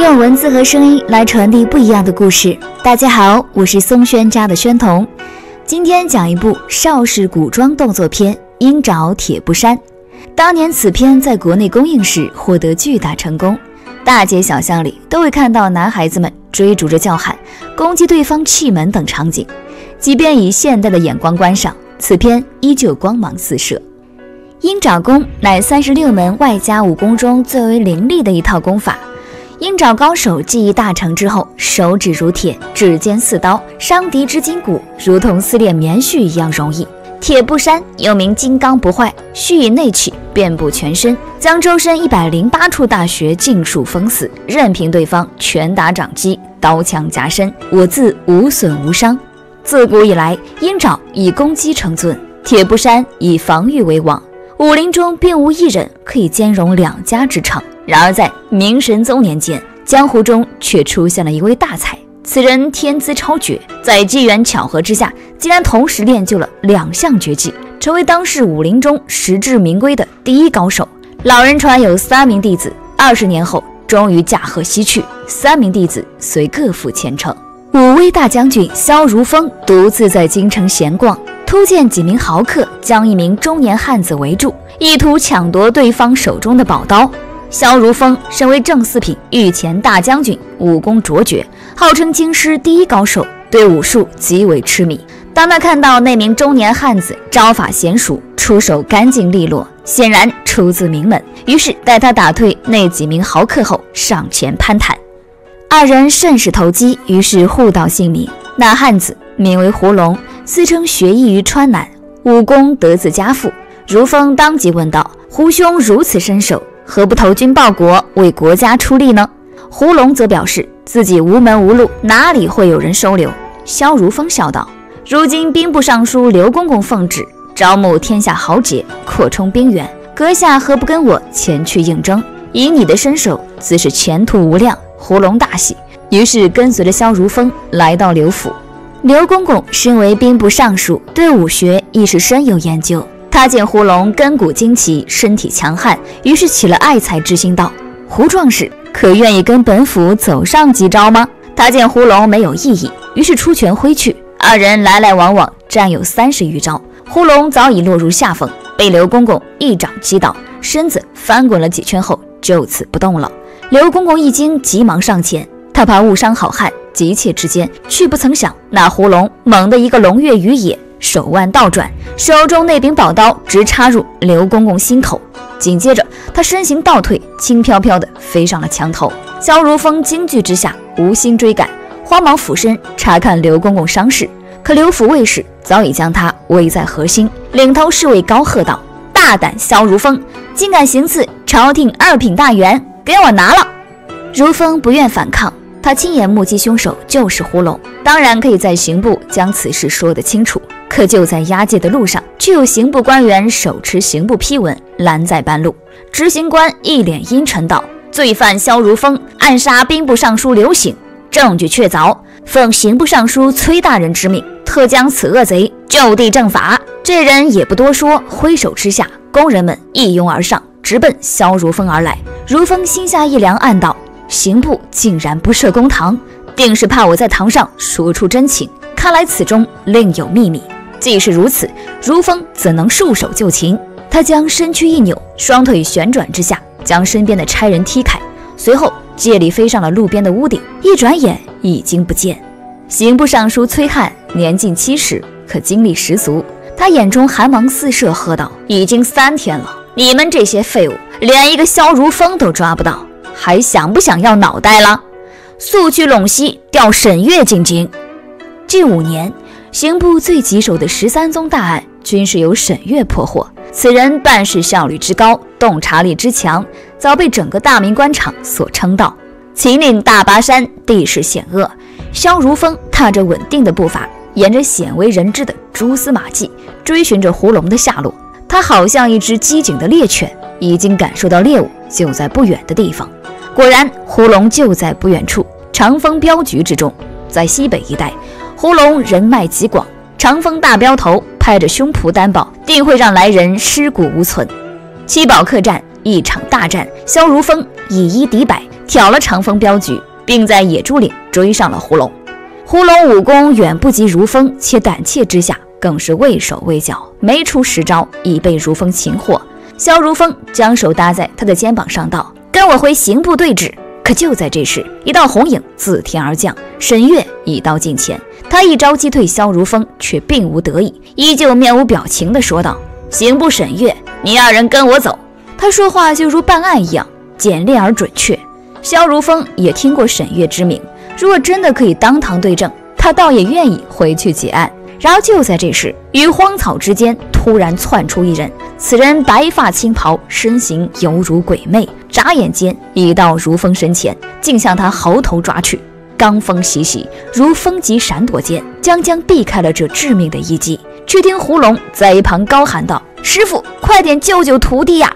用文字和声音来传递不一样的故事。大家好，我是松轩家的轩彤，今天讲一部邵氏古装动作片《鹰爪铁布衫》。当年此片在国内公映时获得巨大成功，大街小巷里都会看到男孩子们追逐着叫喊、攻击对方气门等场景。即便以现代的眼光观赏，此片依旧光芒四射。鹰爪功乃三十六门外家武功中最为凌厉的一套功法。鹰爪高手技艺大成之后，手指如铁，指尖似刀，伤敌之筋骨如同撕裂棉絮一样容易。铁布衫又名金刚不坏，蓄以内气，遍布全身，将周身一百零八处大穴尽数封死，任凭对方拳打掌击、刀枪夹身，我自无损无伤。自古以来，鹰爪以攻击成尊，铁布衫以防御为王。武林中并无一人可以兼容两家之长。然而在明神宗年间，江湖中却出现了一位大才。此人天资超绝，在机缘巧合之下，竟然同时练就了两项绝技，成为当世武林中实至名归的第一高手。老人传有三名弟子，二十年后终于驾鹤西去，三名弟子随各赴前程。武威大将军萧如风独自在京城闲逛，突见几名豪客将一名中年汉子围住，意图抢夺对方手中的宝刀。萧如风身为正四品御前大将军，武功卓绝，号称京师第一高手，对武术极为痴迷。当他看到那名中年汉子招法娴熟，出手干净利落，显然出自名门，于是待他打退那几名豪客后，上前攀谈。二人甚是投机，于是互道姓名。那汉子名为胡龙，自称学艺于川南，武功得自家父。如风当即问道：“胡兄如此身手？”何不投军报国，为国家出力呢？胡龙则表示自己无门无路，哪里会有人收留？萧如风笑道：“如今兵部尚书刘公公奉旨招募天下豪杰，扩充兵源，阁下何不跟我前去应征？以你的身手，自是前途无量。”胡龙大喜，于是跟随着萧如风来到刘府。刘公公身为兵部尚书，对武学亦是深有研究。他见胡龙根骨惊奇，身体强悍，于是起了爱才之心，道：“胡壮士，可愿意跟本府走上几招吗？”他见胡龙没有异议，于是出拳挥去。二人来来往往，战有三十余招，胡龙早已落入下风，被刘公公一掌击倒，身子翻滚了几圈后，就此不动了。刘公公一惊，急忙上前，他怕误伤好汉，急切之间，却不曾想那胡龙猛地一个龙跃于野。手腕倒转，手中那柄宝刀直插入刘公公心口。紧接着，他身形倒退，轻飘飘地飞上了墙头。萧如风惊惧之下，无心追赶，慌忙俯身查看刘公公伤势。可刘府卫士早已将他围在核心。领头侍卫高喝道：“大胆萧如风，竟敢行刺朝廷二品大员，给我拿了！”如风不愿反抗，他亲眼目击凶手就是胡龙，当然可以在刑部将此事说得清楚。可就在押解的路上，却有刑部官员手持刑部批文拦在半路。执行官一脸阴沉道：“罪犯萧如风暗杀兵部尚书刘醒，证据确凿，奉刑部尚书崔大人之命，特将此恶贼就地正法。”这人也不多说，挥手之下，工人们一拥而上，直奔萧如风而来。如风心下一凉，暗道：刑部竟然不设公堂，定是怕我在堂上说出真情。看来此中另有秘密。既是如此，如风怎能束手就擒？他将身躯一扭，双腿旋转之下，将身边的差人踢开，随后借力飞上了路边的屋顶，一转眼已经不见。刑部尚书崔汉年近七十，可精力十足。他眼中寒芒四射，喝道：“已经三天了，你们这些废物连一个萧如风都抓不到，还想不想要脑袋了？速去陇西调沈月进京。”近五年。刑部最棘手的十三宗大案，均是由沈月破获。此人办事效率之高，洞察力之强，早被整个大明官场所称道。秦岭大巴山地势险恶，萧如风踏着稳定的步伐，沿着鲜为人知的蛛丝马迹，追寻着胡龙的下落。他好像一只机警的猎犬，已经感受到猎物就在不远的地方。果然，胡龙就在不远处，长风镖局之中，在西北一带。胡龙人脉极广，长风大镖头拍着胸脯担保，定会让来人尸骨无存。七宝客栈一场大战，萧如风以一敌百，挑了长风镖局，并在野猪岭追上了胡龙。胡龙武功远不及如风，且胆怯之下更是畏手畏脚，没出十招已被如风擒获。萧如风将手搭在他的肩膀上，道：“跟我回刑部对质。”可就在这时，一道红影自天而降，沈月已到近前。他一招击退萧如风，却并无得意，依旧面无表情地说道：“刑部沈月，你二人跟我走。”他说话就如办案一样简练而准确。萧如风也听过沈月之名，如果真的可以当堂对证，他倒也愿意回去结案。然而就在这时，于荒草之间突然窜出一人，此人白发青袍，身形犹如鬼魅。眨眼间已到如风身前，竟向他喉头抓去。罡风习习，如风急闪躲间，将将避开了这致命的一击。却听胡龙在一旁高喊道：“师傅，快点救救徒弟呀！”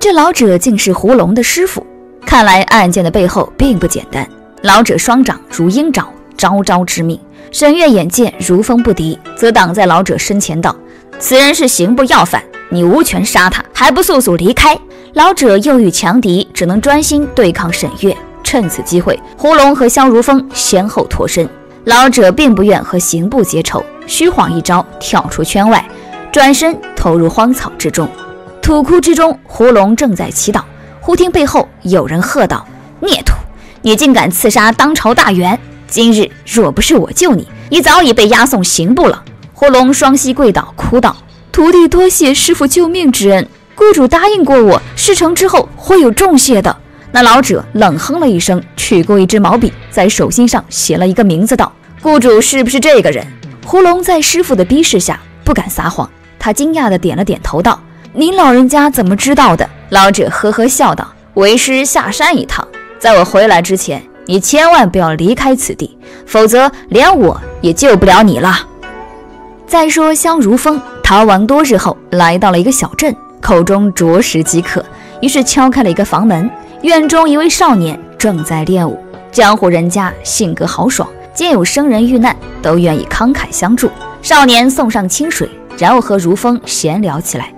这老者竟是胡龙的师傅。看来案件的背后并不简单。老者双掌如鹰爪，招招致命。沈月眼见如风不敌，则挡在老者身前道：“此人是刑部要犯，你无权杀他，还不速速离开！”老者又遇强敌，只能专心对抗沈月。趁此机会，胡龙和萧如风先后脱身。老者并不愿和刑部结仇，虚晃一招，跳出圈外，转身投入荒草之中。土窟之中，胡龙正在祈祷，忽听背后有人喝道：“孽徒，你竟敢刺杀当朝大员！今日若不是我救你，你早已被押送刑部了。”胡龙双膝跪倒，哭道：“徒弟多谢师傅救命之恩。”雇主答应过我，事成之后会有重谢的。那老者冷哼了一声，取过一支毛笔，在手心上写了一个名字，道：“雇主是不是这个人？”胡龙在师傅的逼视下不敢撒谎，他惊讶地点了点头，道：“您老人家怎么知道的？”老者呵呵笑道：“为师下山一趟，在我回来之前，你千万不要离开此地，否则连我也救不了你了。”再说萧如风逃亡多日后，来到了一个小镇。口中着实饥渴，于是敲开了一个房门。院中一位少年正在练武。江湖人家性格豪爽，见有生人遇难，都愿意慷慨相助。少年送上清水，然后和如风闲聊起来。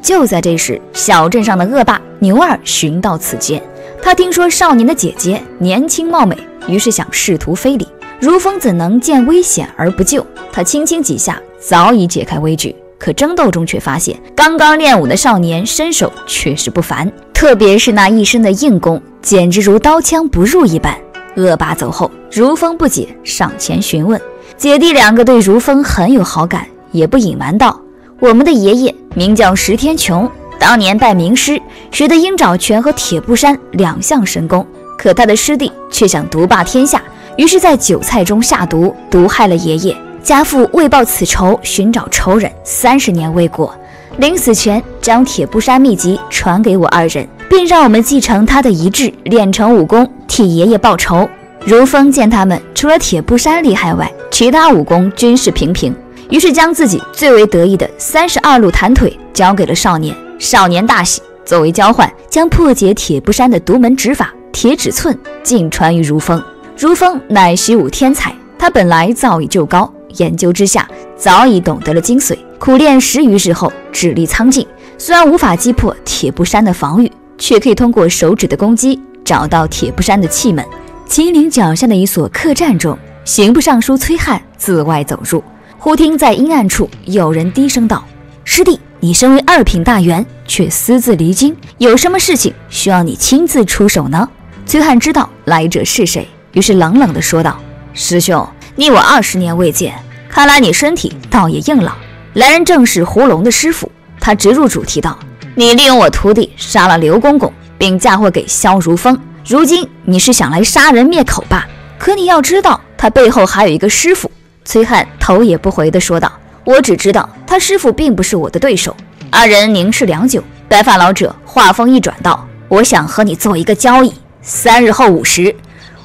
就在这时，小镇上的恶霸牛二寻到此间。他听说少年的姐姐年轻貌美，于是想试图非礼。如风怎能见危险而不救？他轻轻几下，早已解开危局。可争斗中却发现，刚刚练武的少年身手确实不凡，特别是那一身的硬功，简直如刀枪不入一般。恶霸走后，如风不解，上前询问。姐弟两个对如风很有好感，也不隐瞒道：“我们的爷爷名叫石天琼，当年拜名师，学的鹰爪拳和铁布衫两项神功。可他的师弟却想独霸天下，于是，在酒菜中下毒，毒害了爷爷。”家父为报此仇，寻找仇人三十年未果，临死前将铁布衫秘籍传给我二人，并让我们继承他的遗志，练成武功替爷爷报仇。如风见他们除了铁布衫厉害外，其他武功均是平平，于是将自己最为得意的三十二路弹腿交给了少年。少年大喜，作为交换，将破解铁布衫的独门指法铁指寸尽传于如风。如风乃习武天才，他本来造诣就高。研究之下，早已懂得了精髓。苦练十余日后，智力苍劲。虽然无法击破铁布衫的防御，却可以通过手指的攻击找到铁布衫的气门。秦岭脚下的一所客栈中，刑部尚书崔汉自外走入，忽听在阴暗处有人低声道：“师弟，你身为二品大员，却私自离京，有什么事情需要你亲自出手呢？”崔汉知道来者是谁，于是冷冷地说道：“师兄。”你我二十年未见，看来你身体倒也硬朗。来人正是胡龙的师傅，他直入主题道：“你利用我徒弟杀了刘公公，并嫁祸给萧如风，如今你是想来杀人灭口吧？可你要知道，他背后还有一个师傅。”崔汉头也不回地说道：“我只知道他师傅并不是我的对手。”二人凝视良久，白发老者话锋一转道：“我想和你做一个交易，三日后午时，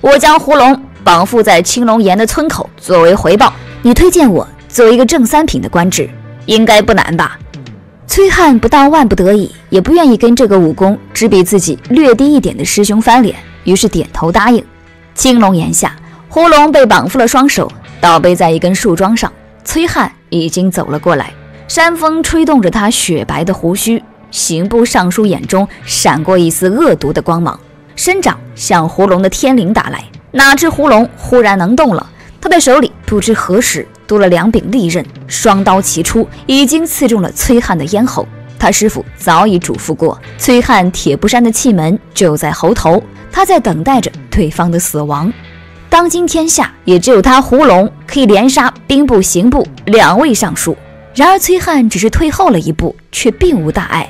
我将胡龙。”绑缚在青龙岩的村口，作为回报，你推荐我做一个正三品的官职，应该不难吧？崔汉不到万不得已，也不愿意跟这个武功只比自己略低一点的师兄翻脸，于是点头答应。青龙岩下，胡龙被绑缚了双手，倒背在一根树桩上。崔汉已经走了过来，山风吹动着他雪白的胡须。刑部尚书眼中闪过一丝恶毒的光芒。伸掌向胡龙的天灵打来。哪知胡龙忽然能动了，他的手里不知何时多了两柄利刃，双刀齐出，已经刺中了崔汉的咽喉。他师傅早已嘱咐过，崔汉铁布衫的气门就在喉头，他在等待着对方的死亡。当今天下也只有他胡龙可以连杀兵部、刑部两位尚书。然而崔汉只是退后了一步，却并无大碍，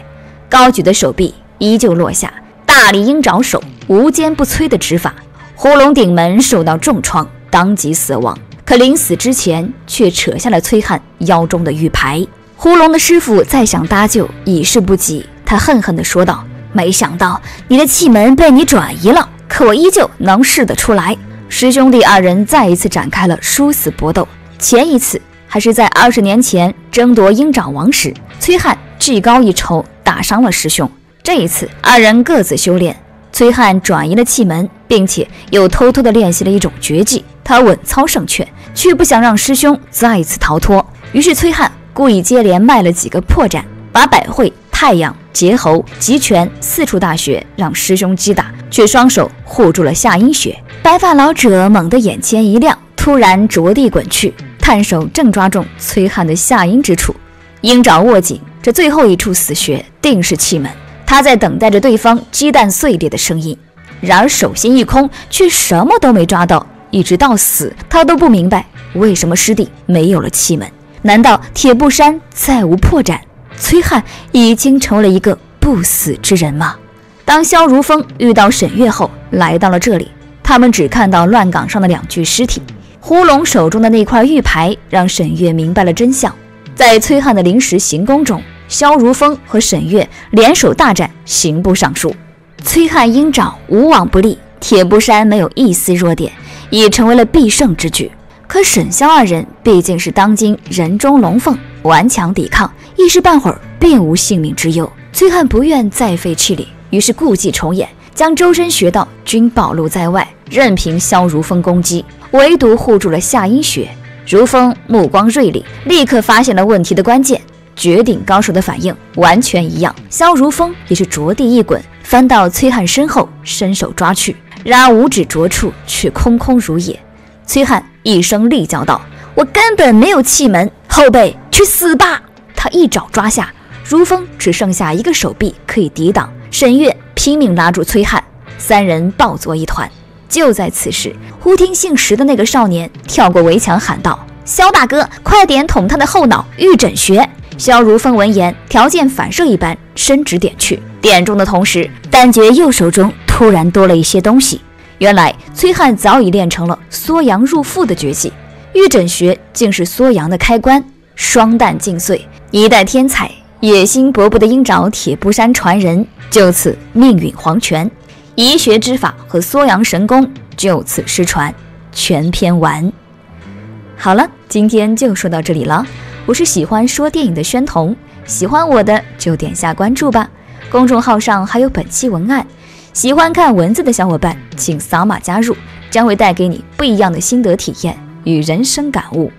高举的手臂依旧落下，大力鹰爪手无坚不摧的指法。胡龙顶门受到重创，当即死亡。可临死之前，却扯下了崔汉腰中的玉牌。胡龙的师傅再想搭救，已是不及。他恨恨地说道：“没想到你的气门被你转移了，可我依旧能试得出来。”师兄弟二人再一次展开了殊死搏斗。前一次还是在二十年前争夺鹰爪王时，崔汉技高一筹，打伤了师兄。这一次，二人各自修炼。崔汉转移了气门，并且又偷偷地练习了一种绝技。他稳操胜券，却不想让师兄再一次逃脱。于是崔汉故意接连卖了几个破绽，把百会、太阳、结喉、极拳四处大穴让师兄击打，却双手护住了下阴穴。白发老者猛地眼前一亮，突然着地滚去，探手正抓中崔汉的下阴之处，鹰爪握紧，这最后一处死穴定是气门。他在等待着对方鸡蛋碎裂的声音，然而手心一空，却什么都没抓到。一直到死，他都不明白为什么师弟没有了气门。难道铁布衫再无破绽？崔汉已经成为了一个不死之人吗？当萧如风遇到沈月后，来到了这里，他们只看到乱岗上的两具尸体。胡龙手中的那块玉牌，让沈月明白了真相。在崔汉的临时行宫中。萧如风和沈月联手大战刑部尚书，崔汉鹰爪无往不利，铁布衫没有一丝弱点，已成为了必胜之局。可沈萧二人毕竟是当今人中龙凤，顽强抵抗，一时半会儿并无性命之忧。崔汉不愿再费气力，于是故伎重演，将周身穴道均暴露在外，任凭萧如风攻击，唯独护住了夏阴雪。如风目光锐利，立刻发现了问题的关键。绝顶高手的反应完全一样，萧如风也是着地一滚，翻到崔汉身后，伸手抓去。然而五指着处却空空如也。崔汉一声厉叫道：“我根本没有气门，后辈去死吧！”他一爪抓下，如风只剩下一个手臂可以抵挡。沈月拼命拉住崔汉，三人抱作一团。就在此时，忽听姓石的那个少年跳过围墙喊道：“萧大哥，快点捅他的后脑玉枕穴！”萧如风闻言，条件反射一般伸指点去，点中的同时，但觉右手中突然多了一些东西。原来崔汉早已练成了缩阳入腹的绝技，玉枕穴竟是缩阳的开关。双蛋尽碎，一代天才、野心勃勃的鹰爪铁布衫传人就此命运黄泉，移穴之法和缩阳神功就此失传。全篇完。好了，今天就说到这里了。我是喜欢说电影的宣彤，喜欢我的就点下关注吧。公众号上还有本期文案，喜欢看文字的小伙伴请扫码加入，将会带给你不一样的心得体验与人生感悟。